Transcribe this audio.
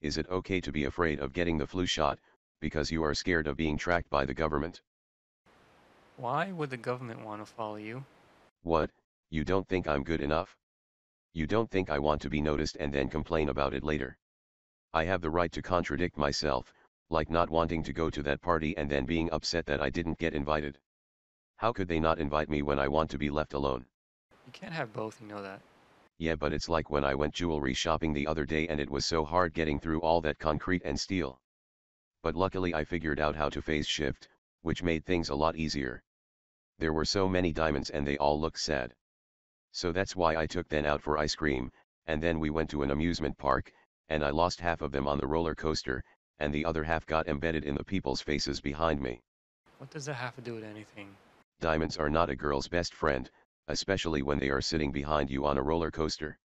is it okay to be afraid of getting the flu shot, because you are scared of being tracked by the government? Why would the government want to follow you? What, you don't think I'm good enough? You don't think I want to be noticed and then complain about it later? I have the right to contradict myself, like not wanting to go to that party and then being upset that I didn't get invited. How could they not invite me when I want to be left alone? You can't have both, you know that. Yeah but it's like when I went jewelry shopping the other day and it was so hard getting through all that concrete and steel. But luckily I figured out how to phase shift, which made things a lot easier. There were so many diamonds and they all looked sad. So that's why I took them out for ice cream, and then we went to an amusement park, and I lost half of them on the roller coaster, and the other half got embedded in the people's faces behind me. What does that have to do with anything? Diamonds are not a girl's best friend, especially when they are sitting behind you on a roller coaster.